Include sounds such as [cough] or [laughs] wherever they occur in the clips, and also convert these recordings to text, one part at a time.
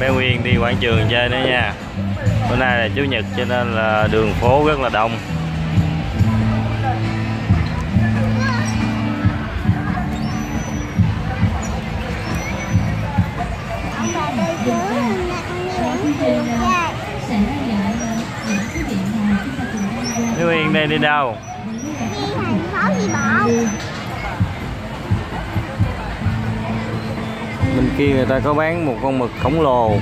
bé Nguyên đi quảng trường chơi nữa nha. Hôm nay là chủ nhật cho nên là đường phố rất là đông. Bé Nguyên đây đi đâu? Đi thành phố gì bộ kia người ta có bán một con mực khổng lồ.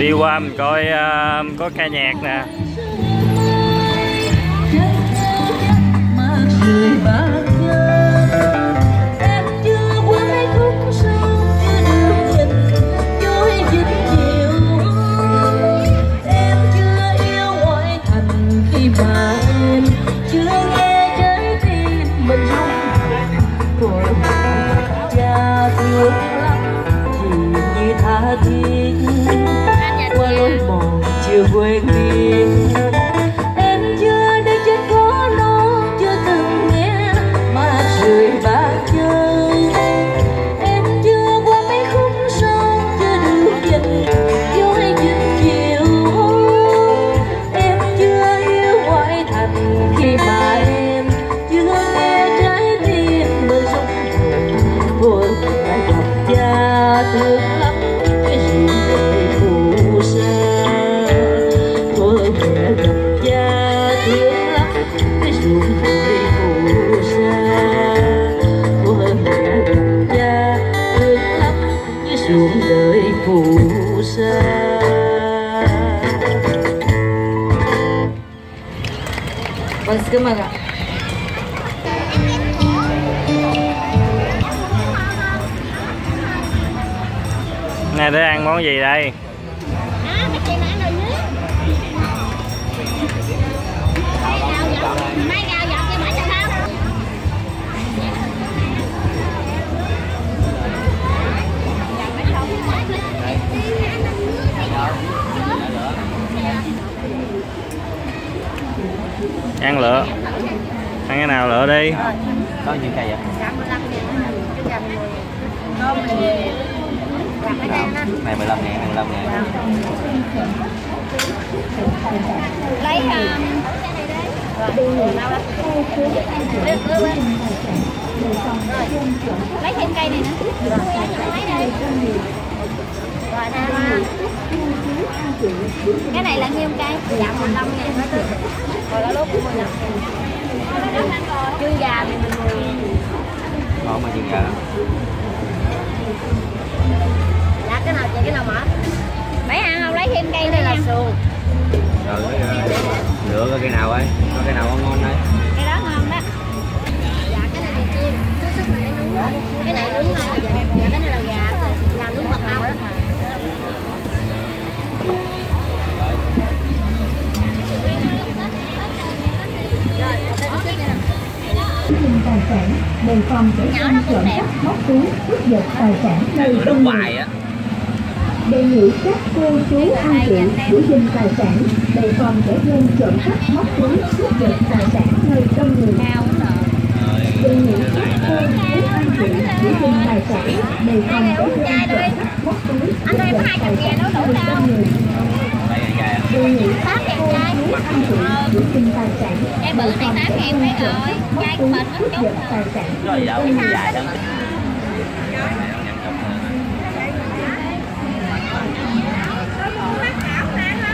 Đi qua mình coi uh, có ca nhạc nè. Thiết qua lối mòn chưa quên biết Ơn ạ. nay để ăn món gì đây đó ăn lựa ăn cái nào lựa đi. Có nhiêu cây vậy? này 15 ngàn, này 15 ngàn. Lấy um, lấy thêm cây này nữa. Lấy đây rồi nè cái này là nhiêu cây? Dạ 15 ngàn hết rồi lá lốt của mình chưa già thì mình mười. Có mà chừng gà. Dạ cái nào chị cái nào mở? Mấy ăn không? Lấy thêm cây đây là xuồng Rồi cái, lựa coi cây nào ấy. Có cây nào ngon ngon đấy. Cái đó ngon đó. Dạ cái này thì chiên. Cái này nướng cái này nướng ngon. Dạ dạ cái này là gà. Làm nướng mật ong đó dùng tài sản đề phòng kẻ gian trộm cắp móc túi cướp giật tài sản nơi đông người á đề nghị các cô chú anh chị giữ gìn tài sản đề phòng kẻ gian trộm cắp móc túi cướp giật tài sản nơi đông người đề nghị các cô chú anh chị giữ gìn tài sản đề phòng kẻ gian trộm cắp móc túi cướp giật tài sản nơi đông người các cô chú anh chị giữ gìn tài sản Cái bự này tám ngàn mấy rồi Chai của mình chút giật tài sản Rồi đâu cái dài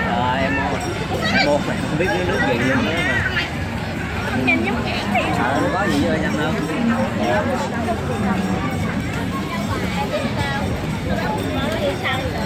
Rồi em mua. Em mua. Không biết cái nước gì luôn đó mà Nhìn giống nhãn thì Ờ có gì với anh không? Nát trời biết Bác sĩ bắt được Anh ơi Mà bác không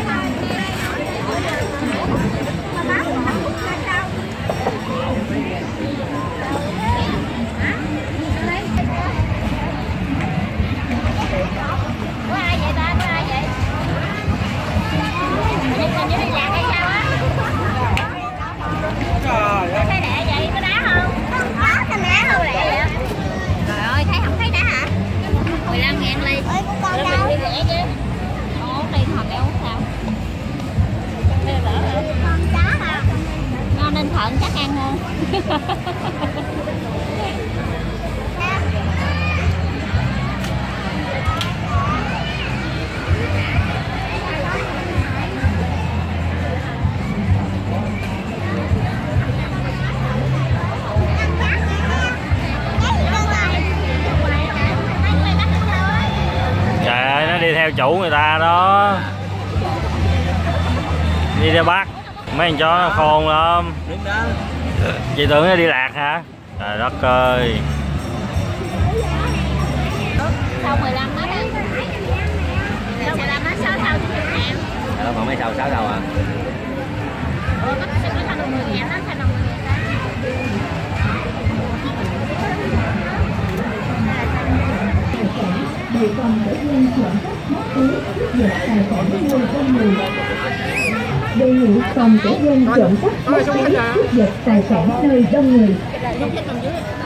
chủ người ta đó. Đi ra bắt mấy con chó nó khôn lắm. Đó chị tưởng nó đi lạc hả? Trời đất ơi. Sau 15 đó đó. Sau 15 nó 6 sau thì em Dạ, đó còn mấy sau sáu đầu à? Ủa, nó sẽ có thành 10 ngàn, nó thành 10 ngàn đề phòng kẻ gian trộm cắp móc tài sản người con người đề nghị phòng kẻ gian trộm cắp móc túi cướp giật tài sản nơi đông người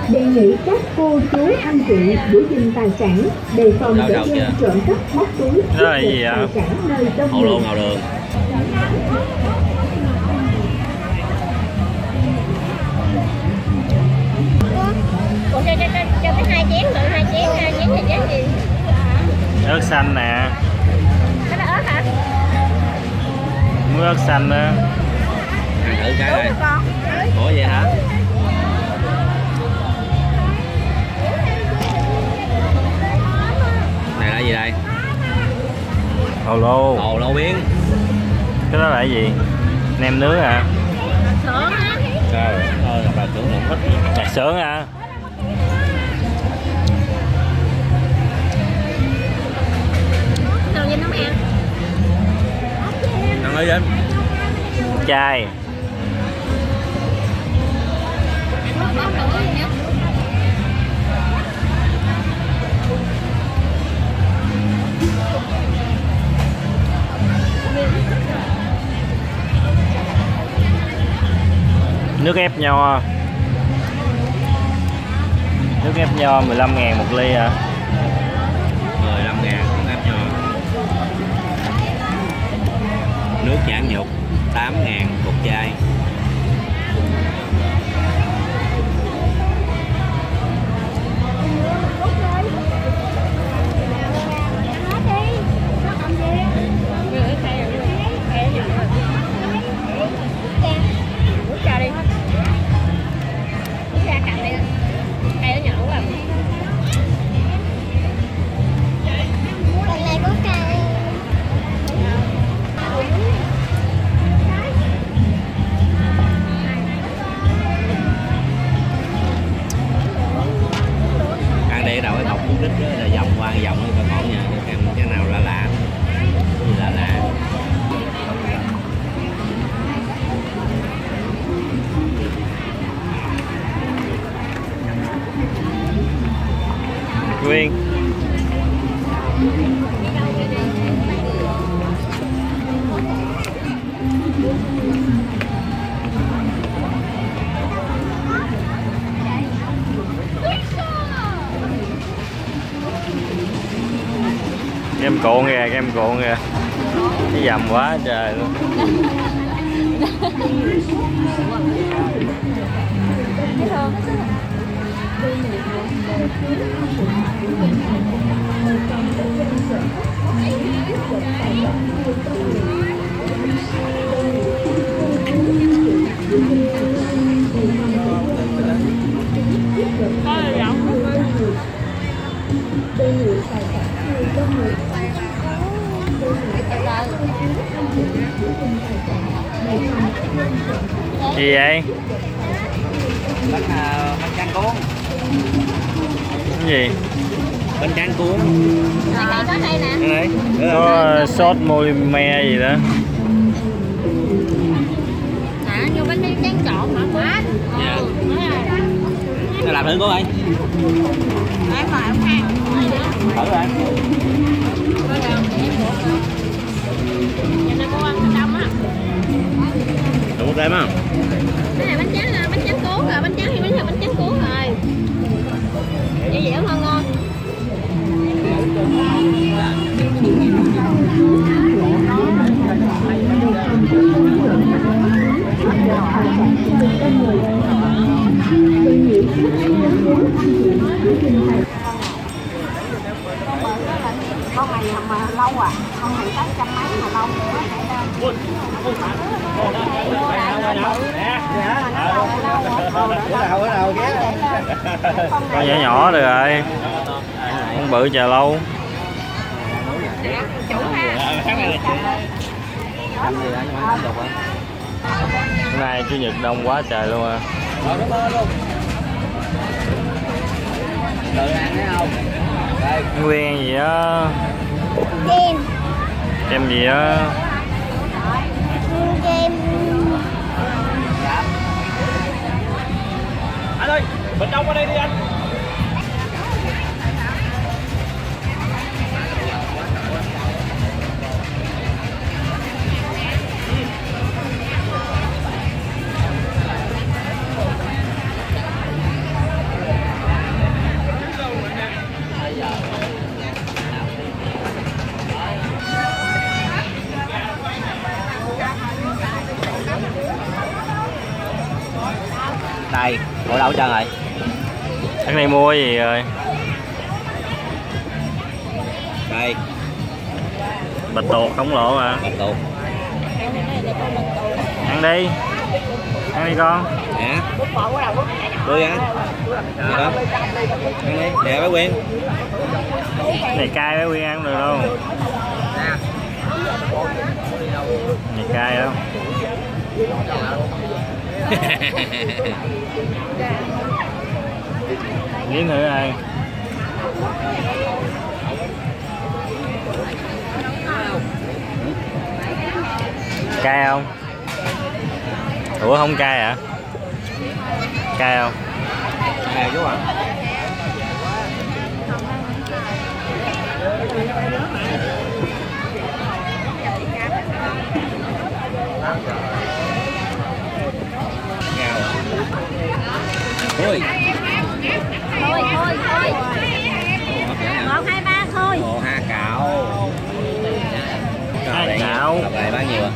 đề nghị các cô chú anh chị giữ gìn tài sản đề phòng kẻ gian trộm cắp móc túi cướp giật tài sản nơi đông người luôn hậu cho, cho, cho, cho cái hai chén nữa, hai chén, hai chén thì chén gì? Ớt xanh nè. Cái đó ớt hả? muối ớt xanh đó ăn thử cái con. Ủa vậy hả? Này là gì đây? Hồ lô. Hồ lô biến. Cái đó là cái gì? Nem nướng à Sữa hả? trời ơi bà tưởng không thích Trà sướng à ăn đi em chai. Nước ép nho à? nước ép nho 15 ngàn một ly à? Nước nhãn nhục 8 ngàn một chai. Nguyên em cuộn kìa em cuộn kìa cái dầm quá trời luôn. [laughs] nè cái đấy có sốt me gì đó Nè, như bánh tráng trộn hả má? Dạ. Ừ, làm thử cô ơi Em mời ông Khang. thử rồi Giờ này cô ăn thịt đông á. đủ thêm không Cái này bánh tráng là bánh tráng cuốn rồi, bánh tráng thì bánh tráng cuốn rồi. Dễ dẻo ngon ngon. Con này mà lâu à, con này tới trăm mấy mà lâu con nhỏ nhỏ được rồi bự chờ lâu. Hôm nay chủ nhật đông quá trời luôn à Rồi nó mơ luôn. Tự ăn thấy không? Đây, Nguyên gì á kem Kem gì á kem anh ơi, bên trong qua đây đi anh. Đâu hết trơn rồi? Tháng này mua gì rồi Đây, Bạch tuộc không lỗ à bạch tuộc. Ăn đi Ăn đi con Nè. Tươi đó? Ăn đi. Nè bé Quyên. Này cay đó Nguyên ăn được luôn Này cay đó [laughs] nếm thử ai Cay không? Ủa không cay hả? Cay không? Cay chú ạ. Ôi, thôi thôi thôi một hai ba thôi Ồ ha cạo. Ha Cạo. Cạo này bán nhiều à?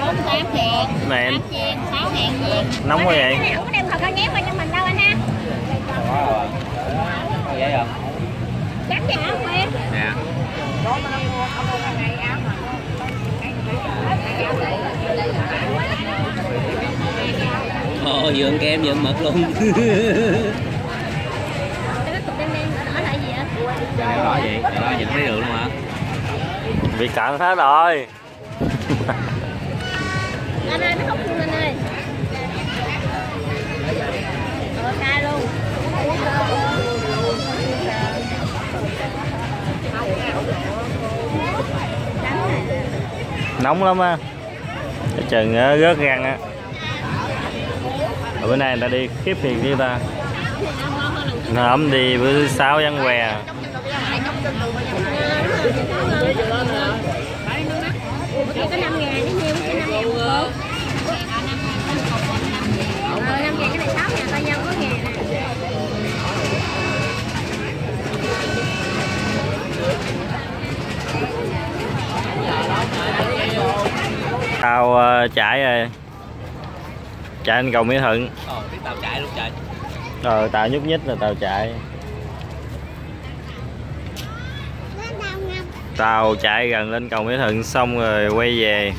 bốn tám ngàn Này em sáu ngàn ngàn nóng quá vậy cái này không có đem thật nhét qua cho mình đâu anh ha Có rồi. Có vậy không? chắc chắn áo quen Nè. Ồ, ăn kem ăn mực luôn. cái cục đen đen nó là gì á? Cái đó nhìn thấy được luôn hả? bị cạn hết rồi anh ơi nó không phun anh ơi Ờ, luôn nóng lắm á cái chừng á, rớt răng á Bữa nay người ta đi khiếp thiệt đi ta. Hôm đi bữa thứ sáu ăn què. Có 5 ngàn nhiêu cái 5 ngàn một cục Ờ 5 ngàn cái này 6 ngàn tao ngàn chạy rồi chạy lên cầu mỹ thuận Ồ, biết tao chạy luôn trời. rồi tao nhúc nhích là tao chạy. Tao chạy gần lên cầu mỹ thuận xong rồi quay về.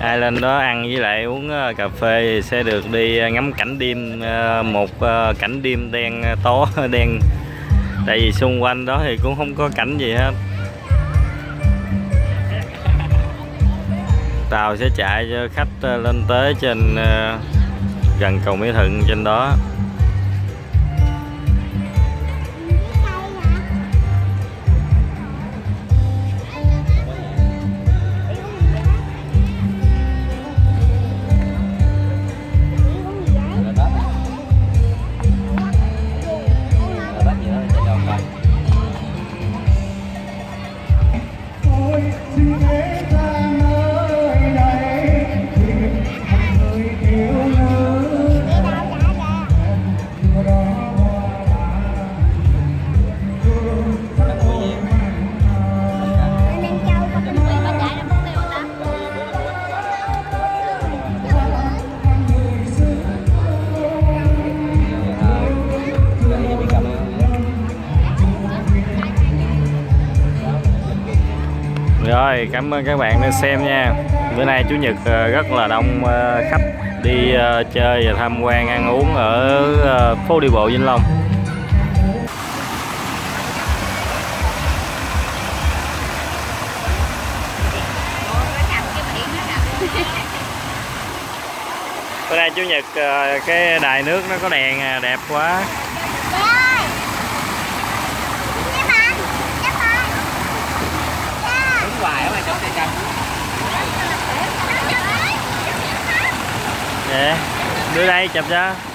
Ai lên đó ăn với lại uống ờ, cà phê thì sẽ được đi ờ, ngắm cảnh đêm ờ, một ờ, cảnh đêm đen ờ, tó [laughs] đen. Tại vì xung quanh đó thì cũng không có cảnh gì hết tàu sẽ chạy cho khách ờ, lên tới trên ờ, gần cầu mỹ thuận trên đó. rồi, cảm ơn các bạn đã xem nha. Bữa nay chủ nhật ờ, rất là đông ờ, khách đi ờ, chơi và tham quan, ăn uống ở phố đi bộ Vĩnh Long. Bữa nay chủ nhật cái đài nước nó có đèn à, đẹp quá. Á Dạ đưa đây chụp cho.